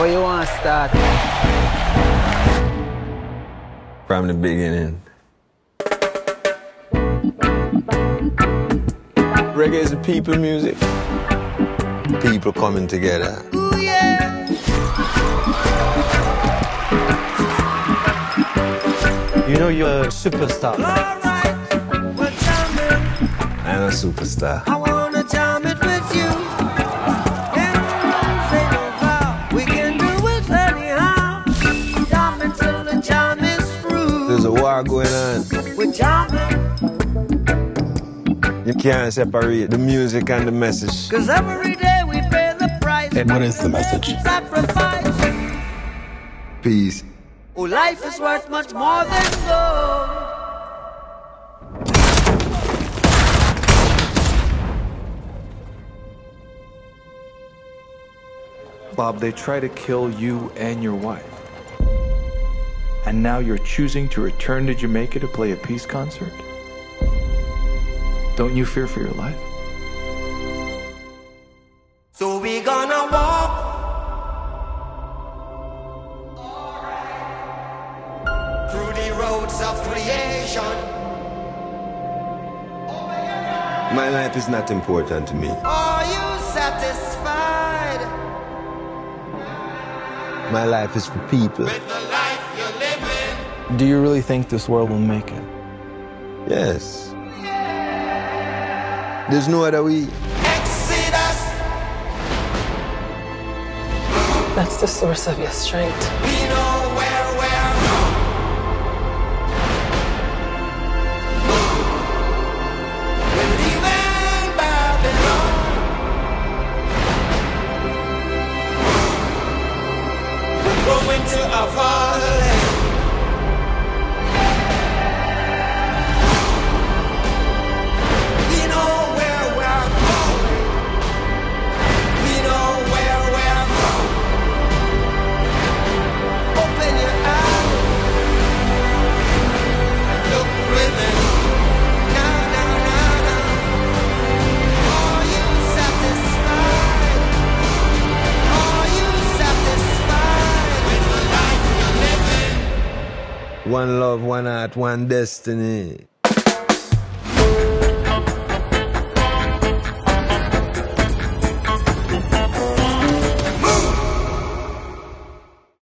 How you want to start? From the beginning. Reggae is a people music. People coming together. You know you're a superstar. I'm a superstar. There's a war going on. We're jamming, You can't separate the music and the message. cause every day we pay the price. And what is the message? Sacrifice. Peace. Oh, life is worth much more than gold. Bob, they try to kill you and your wife. And now you're choosing to return to Jamaica to play a peace concert? Don't you fear for your life? So we gonna walk. Through the roads of creation. My life is not important to me. Are you satisfied My life is for people. Do you really think this world will make it? Yes. There's no other way. Exodus, That's the source of your strength. we know where we're from. Leaving Babylon. We're going to a fatherland. One love, one heart, one destiny.